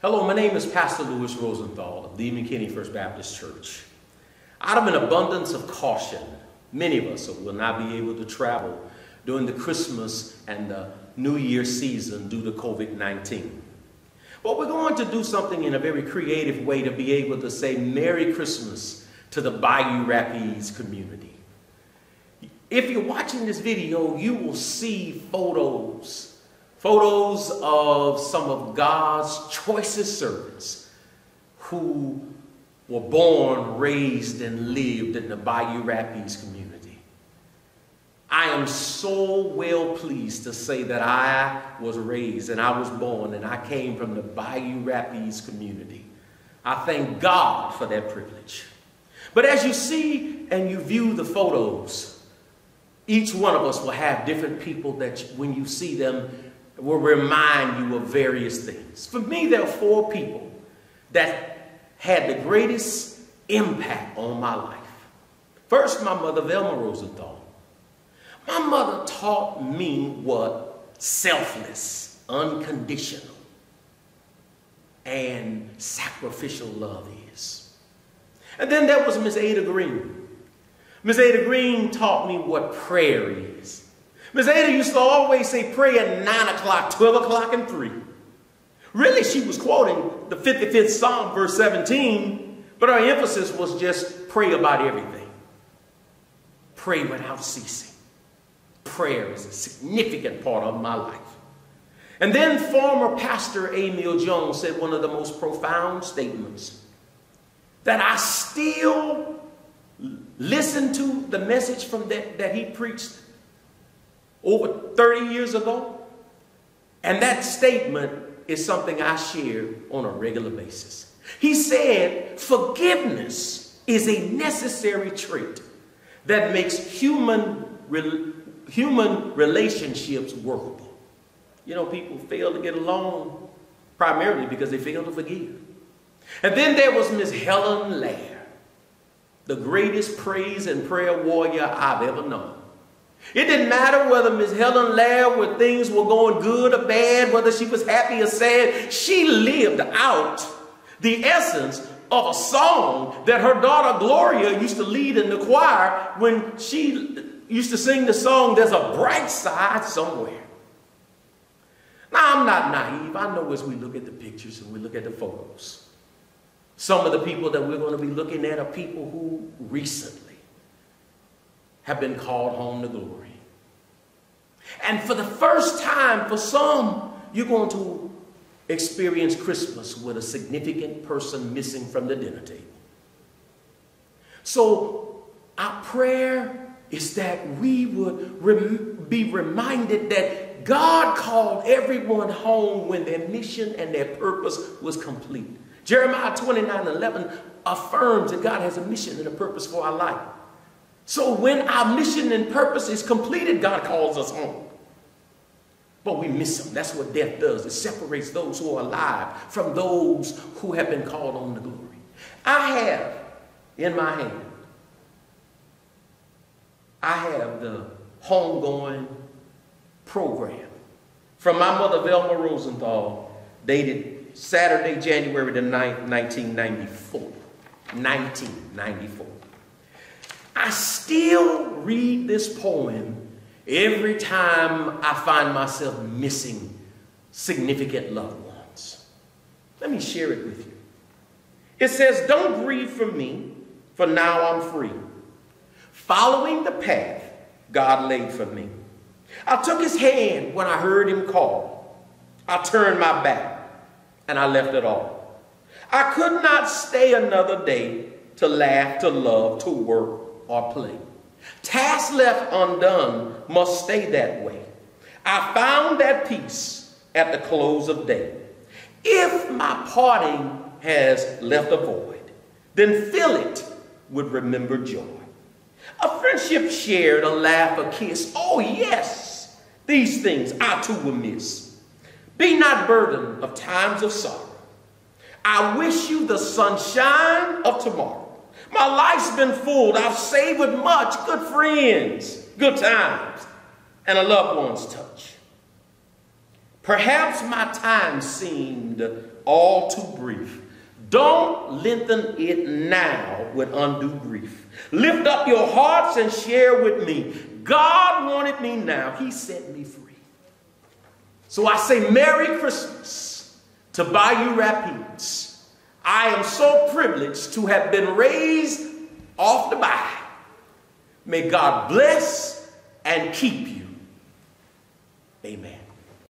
Hello, my name is Pastor Louis Rosenthal of the McKinney First Baptist Church. Out of an abundance of caution, many of us will not be able to travel during the Christmas and the New Year season due to COVID-19. But we're going to do something in a very creative way to be able to say Merry Christmas to the Bayou Rapids community. If you're watching this video, you will see photos, photos of some of God's choicest servants who were born, raised, and lived in the Bayou Rapids community. I am so well pleased to say that I was raised and I was born and I came from the Bayou Rapids community. I thank God for that privilege. But as you see and you view the photos, each one of us will have different people that when you see them will remind you of various things. For me, there are four people that had the greatest impact on my life. First, my mother, Velma Rosenthal. My mother taught me what selfless, unconditional, and sacrificial love is. And then there was Miss Ada Green. Miss Ada Green taught me what prayer is. Miss Ada used to always say pray at 9 o'clock, 12 o'clock, and 3. Really, she was quoting the 55th Psalm, verse 17, but her emphasis was just pray about everything. Pray without ceasing prayer is a significant part of my life. And then former pastor Emil Jones said one of the most profound statements that I still listen to the message from that, that he preached over 30 years ago. And that statement is something I share on a regular basis. He said, forgiveness is a necessary trait that makes human human relationships workable. You know, people fail to get along primarily because they fail to forgive. And then there was Miss Helen Lair, the greatest praise and prayer warrior I've ever known. It didn't matter whether Miss Helen Lair, where things were going good or bad, whether she was happy or sad, she lived out the essence of a song that her daughter Gloria used to lead in the choir when she used to sing the song, There's a Bright Side Somewhere. Now, I'm not naive. I know as we look at the pictures and we look at the photos, some of the people that we're going to be looking at are people who recently have been called home to glory. And for the first time, for some, you're going to experience Christmas with a significant person missing from the dinner table. So, our prayer is that we would rem be reminded that God called everyone home when their mission and their purpose was complete. Jeremiah 29 11 affirms that God has a mission and a purpose for our life. So when our mission and purpose is completed, God calls us home. But we miss them. That's what death does. It separates those who are alive from those who have been called on to glory. I have in my hand I have the homegoing program from my mother, Velma Rosenthal, dated Saturday, January the 9th, 1994. 1994. I still read this poem every time I find myself missing significant loved ones. Let me share it with you. It says, Don't grieve for me, for now I'm free following the path God laid for me. I took his hand when I heard him call. I turned my back and I left it all. I could not stay another day to laugh, to love, to work, or play. Tasks left undone must stay that way. I found that peace at the close of day. If my parting has left a void, then fill it with remembered joy. A friendship shared, a laugh, a kiss. Oh, yes, these things I too will miss. Be not burdened of times of sorrow. I wish you the sunshine of tomorrow. My life's been full. I've savored much. Good friends, good times, and a loved one's touch. Perhaps my time seemed all too brief. Don't lengthen it now with undue grief. Lift up your hearts and share with me. God wanted me now. He set me free. So I say Merry Christmas to Bayou Rapids. I am so privileged to have been raised off the bayou. May God bless and keep you. Amen.